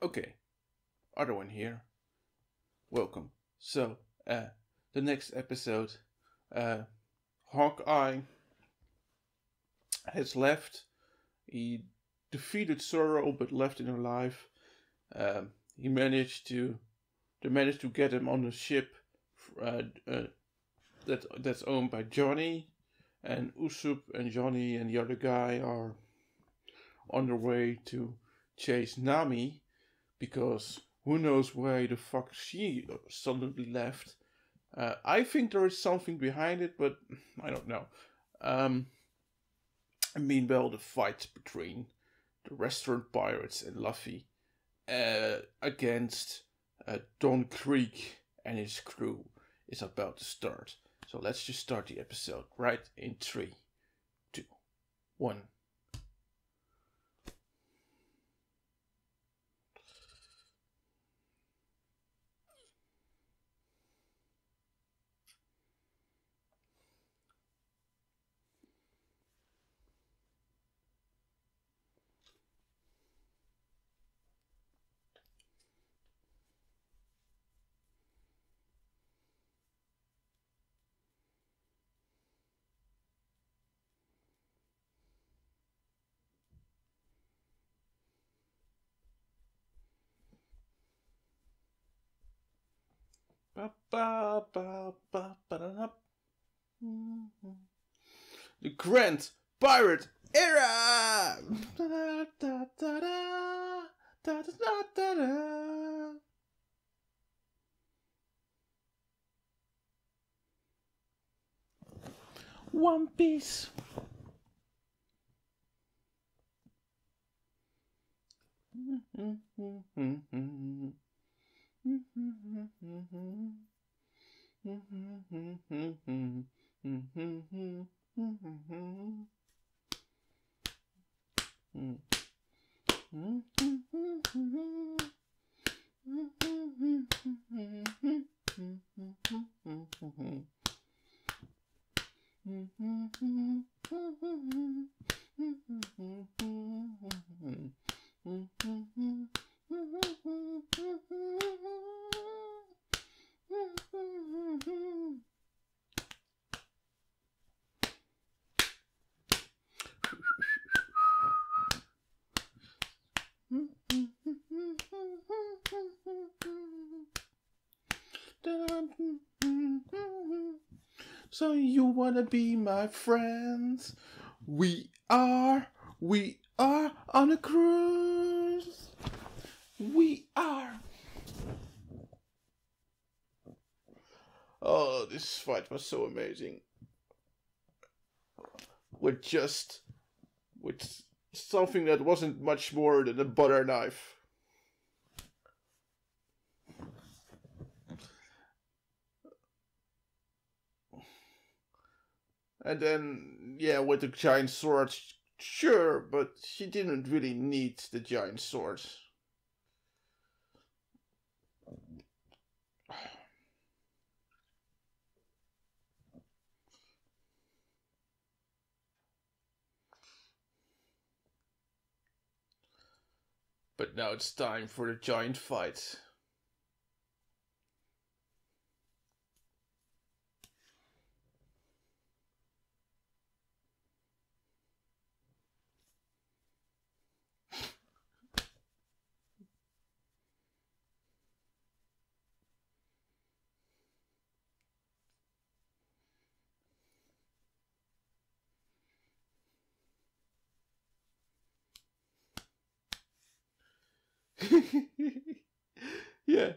Okay, other one here. Welcome. So, uh, the next episode, uh, Hawkeye has left. He defeated Zoro but left him alive. Um, he managed to, they managed to get him on a ship uh, uh, that that's owned by Johnny, and Usopp and Johnny and the other guy are on their way to chase Nami because who knows why the fuck she suddenly left. Uh, I think there is something behind it, but I don't know. Um, meanwhile, the fight between the restaurant pirates and Luffy uh, against uh, Don Krieg and his crew is about to start. So let's just start the episode right in three, two, one. The Grand Pirate Era! One Piece. Mm-hmm. mm-hmm, mm-hmm. Mm-hmm. My friends? We are, we are on a cruise. We are. Oh, this fight was so amazing. With just, with something that wasn't much more than a butter knife. And then, yeah, with the giant sword, sure, but she didn't really need the giant sword. But now it's time for the giant fight. yeah.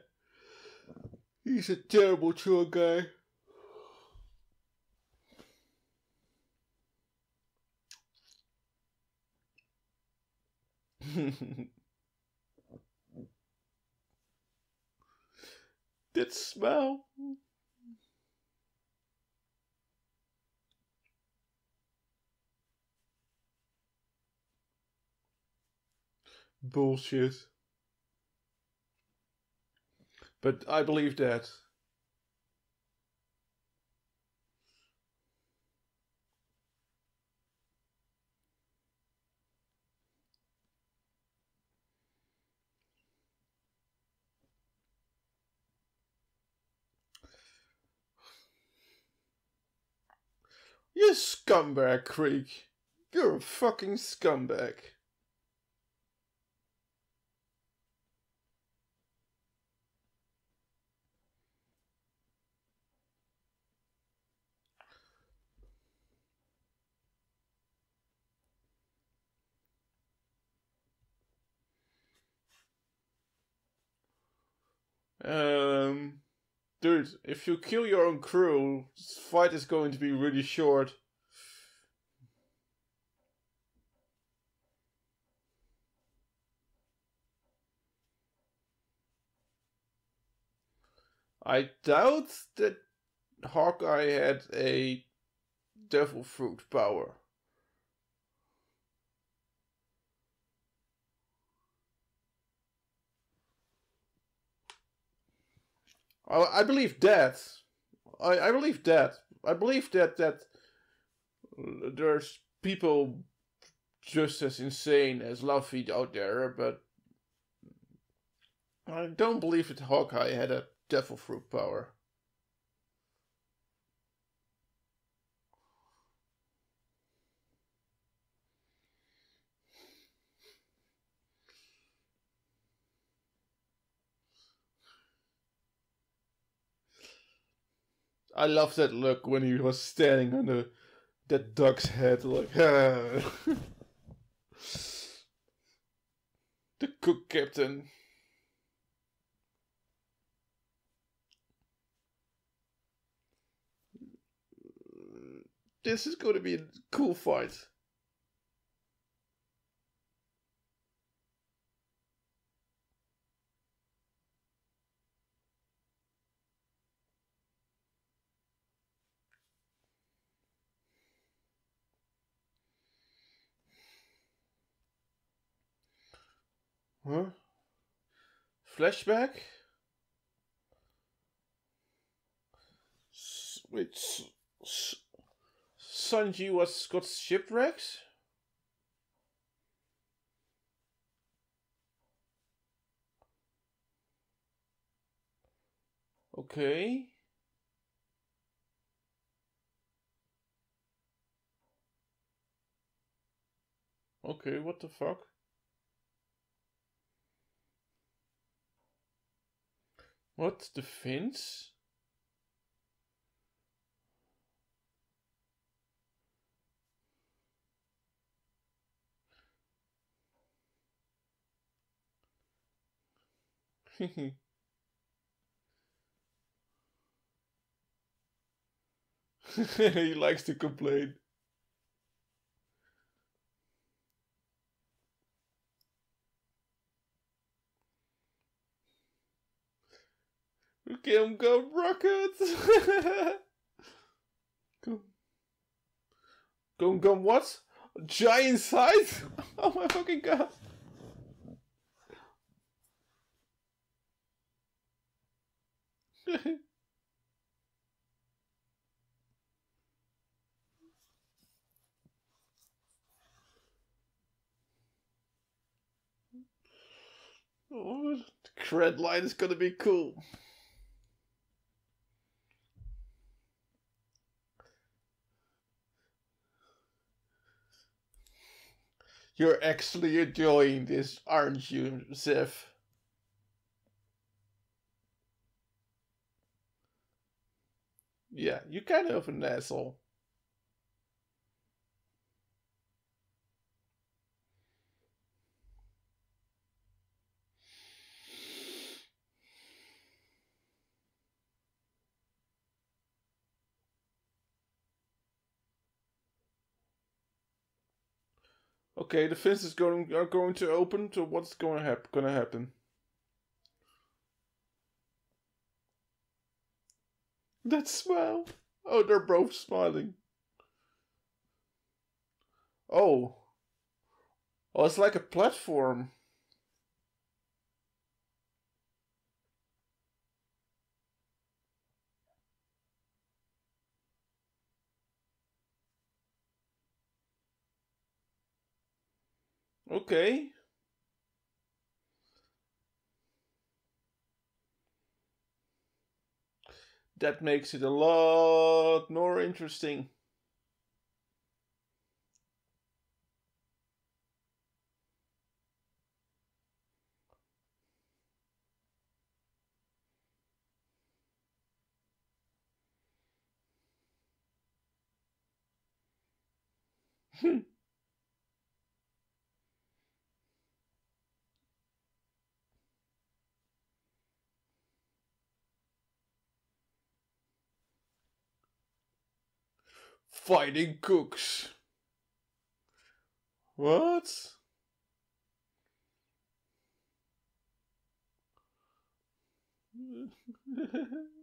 He's a terrible tour guy. that smell. Bullshit. But I believe that You scumbag, Krieg. You're a fucking scumbag. Um, dude, if you kill your own crew, this fight is going to be really short. I doubt that Hawkeye had a devil fruit power. Uh, I, I believe that. I, I believe that. I believe that that uh, there's people just as insane as Luffy out there, but I don't believe that Hawkeye had a devil fruit power. I love that look when he was standing on the that duck's head, like the cook captain. This is going to be a cool fight. Flashback? Wait, Sanji was got shipwrecks? Okay. Okay, what the fuck? What? The fins? he likes to complain. Okay, I'm rockets. go, go, go, what? Giant size? Oh my fucking god. oh, the cred line is gonna be cool. You're actually enjoying this, aren't you, Sif? Yeah, you're kind of an asshole. Okay, the fence is going are going to open. So what's going to happen? Going to happen? That smile. Oh, they're both smiling. Oh. Oh, it's like a platform. Okay. That makes it a lot more interesting. Hmm. Fighting cooks. What?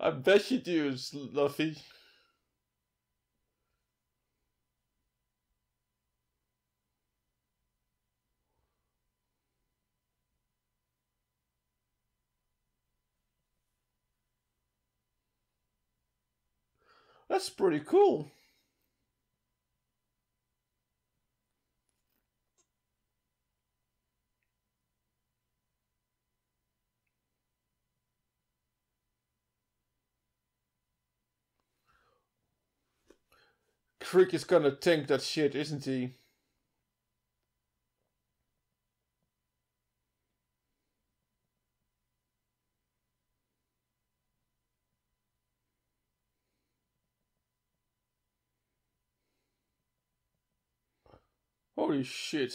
I bet you do, Luffy. That's pretty cool. Krieg is gonna tank that shit, isn't he? Holy shit.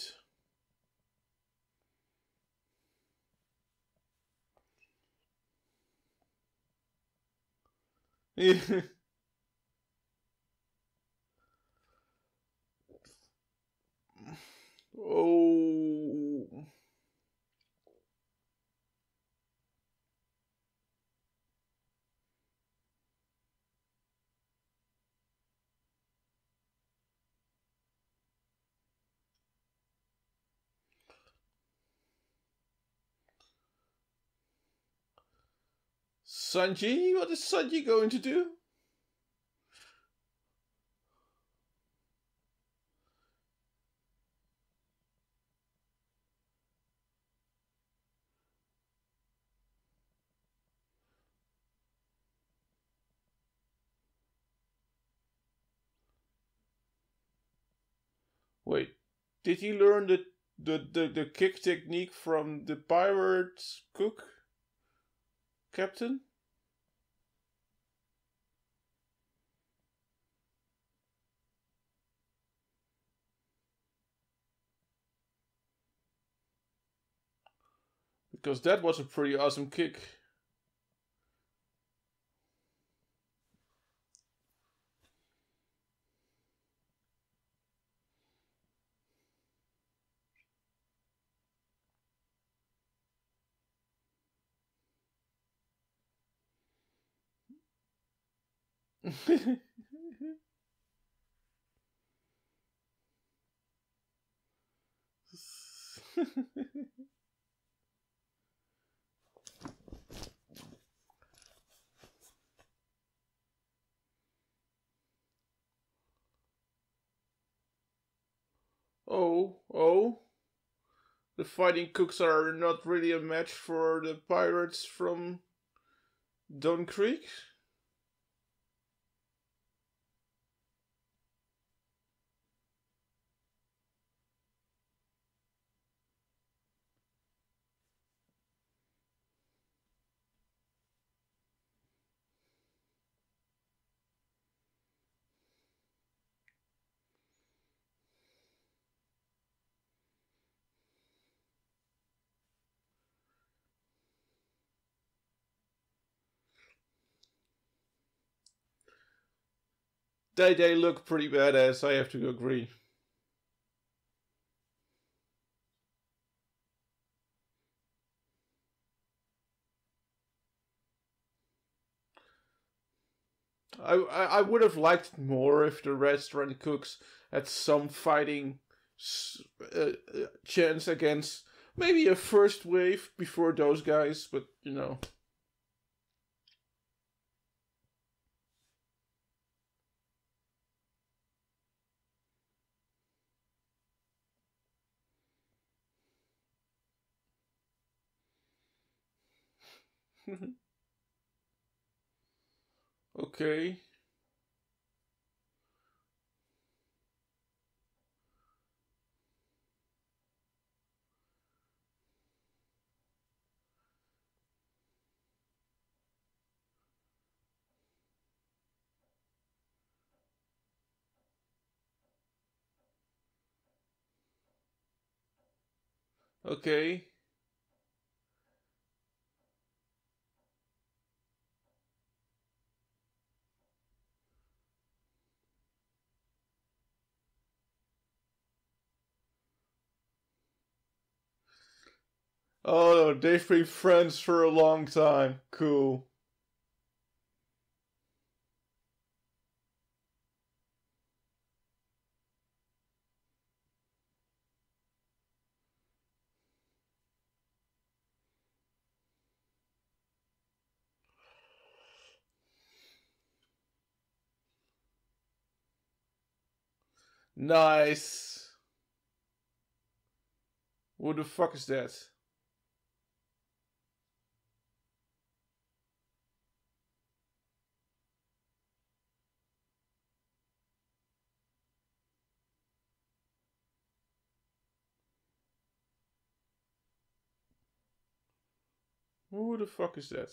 oh. Sanji? What is Sanji going to do? Wait, did he learn the, the, the, the kick technique from the pirate cook captain? Because that was a pretty awesome kick. oh, oh. The fighting cooks are not really a match for the pirates from Don Krieg? They they look pretty badass. I have to agree. I, I would have liked more if the restaurant cooks had some fighting uh, uh, chance against maybe a first wave before those guys, but you know. okay. Okay. Oh, they've been friends for a long time. Cool. Nice. What the fuck is that? Who the fuck is that?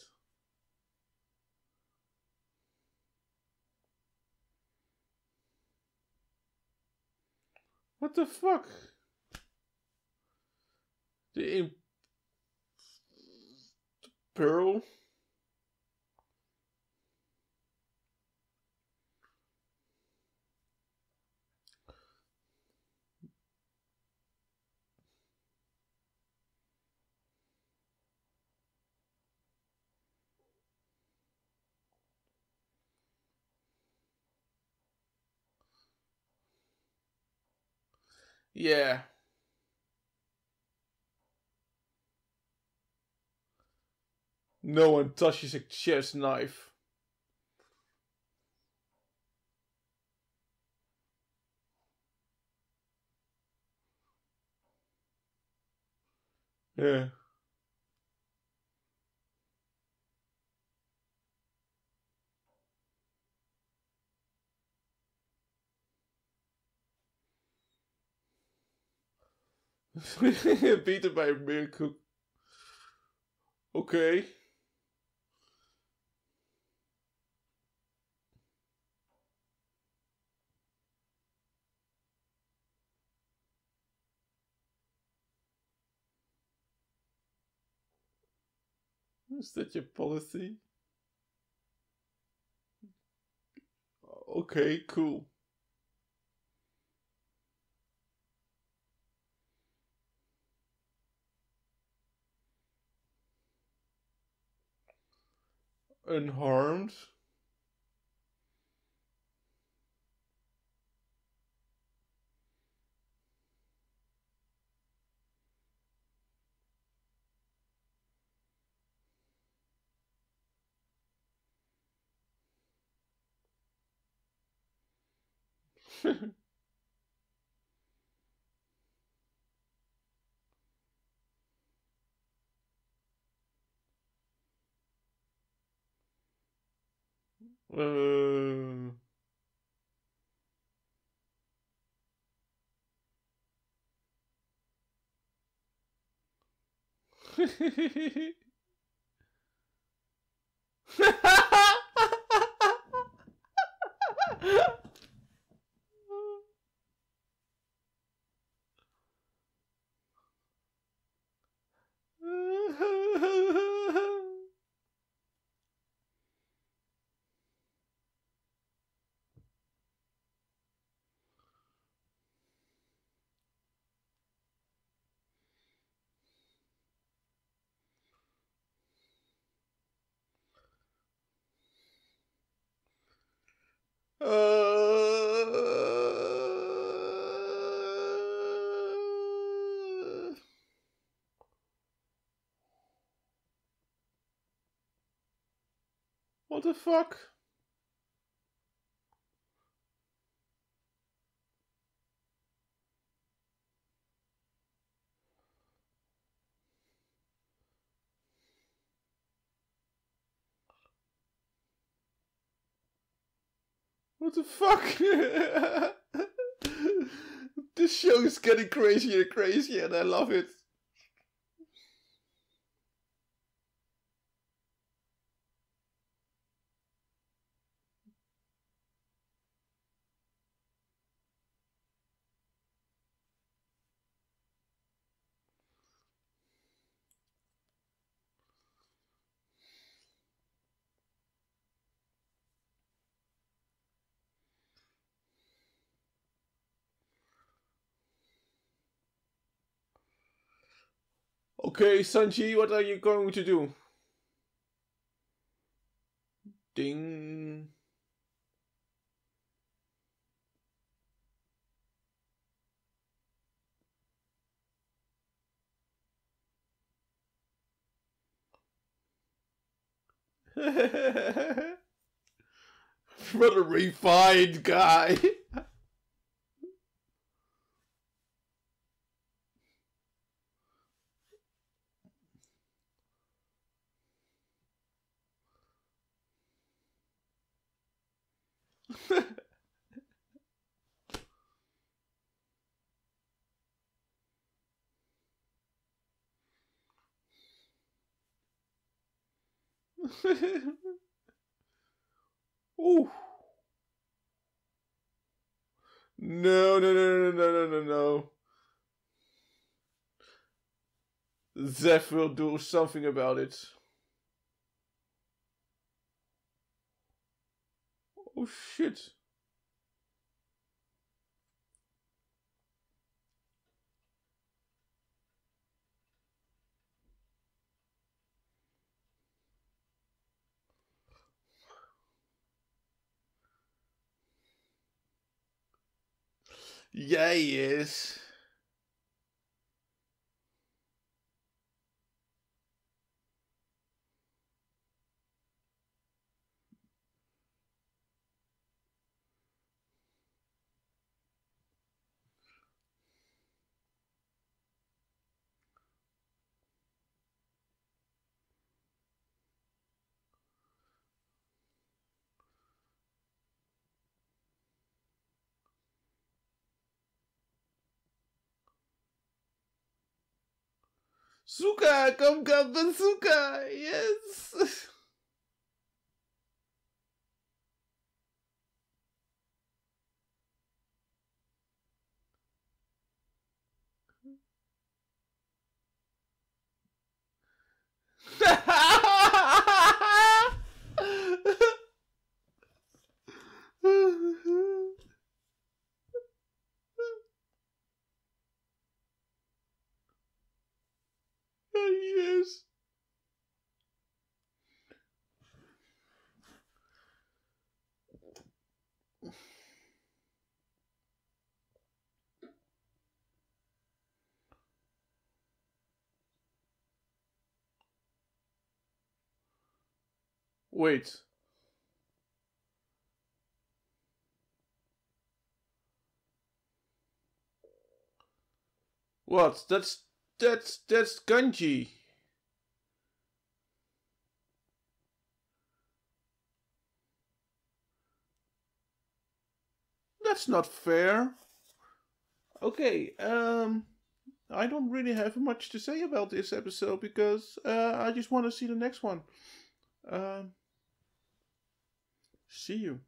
What the fuck? The imp- Pearl? Yeah. No one touches a chef's knife. Yeah. Beaten by a mere cook. Okay. Is that your policy? Okay, cool. Unharmed. Uh... What the fuck? What the fuck? this show is getting crazier and crazier and I love it. Okay, Sanji, what are you going to do? Ding. what a refined guy. Ooh. No, no, no, no, no, no, no, no. Zeff will do something about it. Oh shit. Yeah, he is. Suka, komm, komm, Bazooka, yes. Wait. What? That's that's that's Ganji. That's not fair. Okay, um I don't really have much to say about this episode because uh, I just want to see the next one. Um, see you.